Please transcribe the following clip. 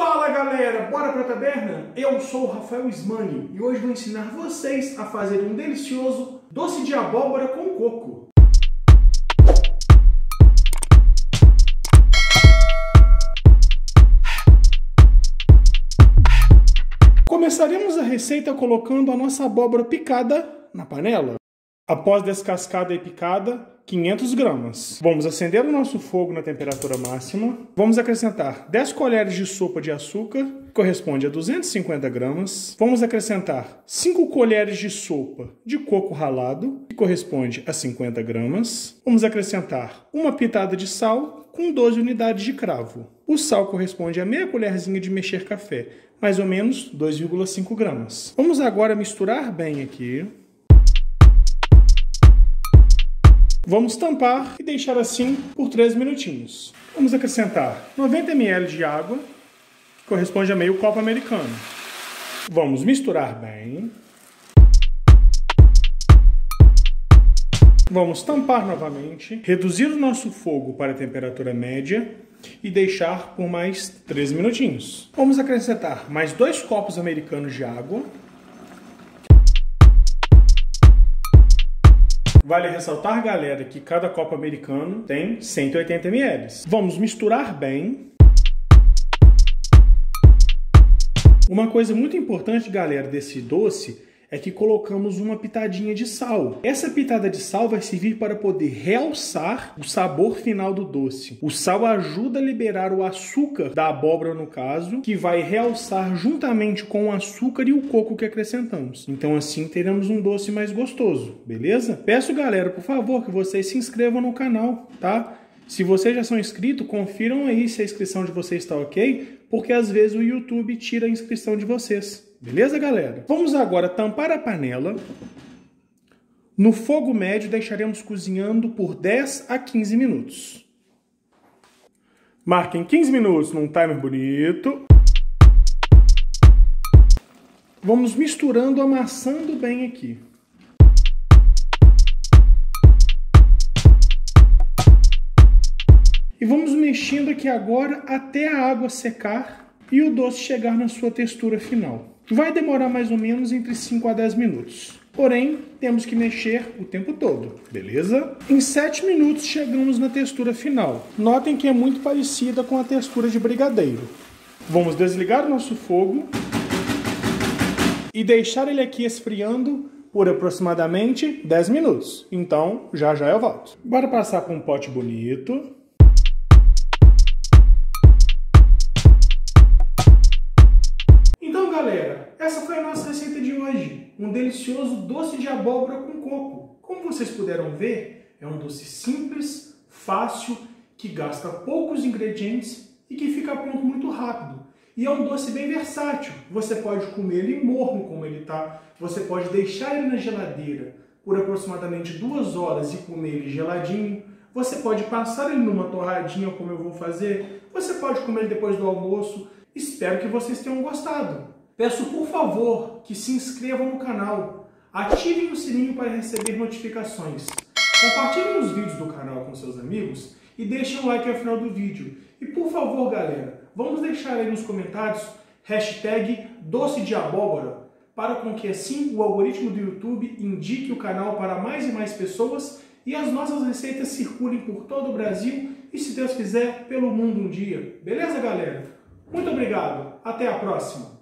Fala galera, bora pra taberna? Eu sou o Rafael Ismani e hoje vou ensinar vocês a fazer um delicioso doce de abóbora com coco. Começaremos a receita colocando a nossa abóbora picada na panela. Após descascada e picada, 500 gramas. Vamos acender o nosso fogo na temperatura máxima. Vamos acrescentar 10 colheres de sopa de açúcar, que corresponde a 250 gramas. Vamos acrescentar 5 colheres de sopa de coco ralado, que corresponde a 50 gramas. Vamos acrescentar uma pitada de sal com 12 unidades de cravo. O sal corresponde a meia colherzinha de mexer café, mais ou menos 2,5 gramas. Vamos agora misturar bem aqui. Vamos tampar e deixar assim por 3 minutinhos. Vamos acrescentar 90 ml de água, que corresponde a meio copo americano. Vamos misturar bem. Vamos tampar novamente, reduzir o nosso fogo para a temperatura média e deixar por mais 3 minutinhos. Vamos acrescentar mais dois copos americanos de água Vale ressaltar, galera, que cada copo americano tem 180 ml. Vamos misturar bem. Uma coisa muito importante, galera, desse doce é que colocamos uma pitadinha de sal. Essa pitada de sal vai servir para poder realçar o sabor final do doce. O sal ajuda a liberar o açúcar da abóbora, no caso, que vai realçar juntamente com o açúcar e o coco que acrescentamos. Então assim teremos um doce mais gostoso, beleza? Peço, galera, por favor, que vocês se inscrevam no canal, tá? Se vocês já são inscritos, confiram aí se a inscrição de vocês está ok, porque às vezes o YouTube tira a inscrição de vocês. Beleza, galera? Vamos agora tampar a panela. No fogo médio deixaremos cozinhando por 10 a 15 minutos. Marquem 15 minutos num timer bonito. Vamos misturando, amassando bem aqui. E vamos mexendo aqui agora até a água secar e o doce chegar na sua textura final. Vai demorar mais ou menos entre 5 a 10 minutos. Porém, temos que mexer o tempo todo, beleza? Em 7 minutos chegamos na textura final. Notem que é muito parecida com a textura de brigadeiro. Vamos desligar nosso fogo e deixar ele aqui esfriando por aproximadamente 10 minutos. Então, já já eu volto. Bora passar para um pote bonito. Essa foi a nossa receita de hoje, um delicioso doce de abóbora com coco. Como vocês puderam ver, é um doce simples, fácil, que gasta poucos ingredientes e que fica pronto muito rápido. E é um doce bem versátil. Você pode comer ele morno como ele está, você pode deixar ele na geladeira por aproximadamente duas horas e comer ele geladinho. Você pode passar ele numa torradinha como eu vou fazer. Você pode comer ele depois do almoço. Espero que vocês tenham gostado. Peço por favor que se inscrevam no canal, ativem o sininho para receber notificações, compartilhem os vídeos do canal com seus amigos e deixem um like ao final do vídeo. E por favor, galera, vamos deixar aí nos comentários hashtag doce de abóbora para com que assim o algoritmo do YouTube indique o canal para mais e mais pessoas e as nossas receitas circulem por todo o Brasil e, se Deus quiser, pelo mundo um dia. Beleza, galera? Muito obrigado. Até a próxima.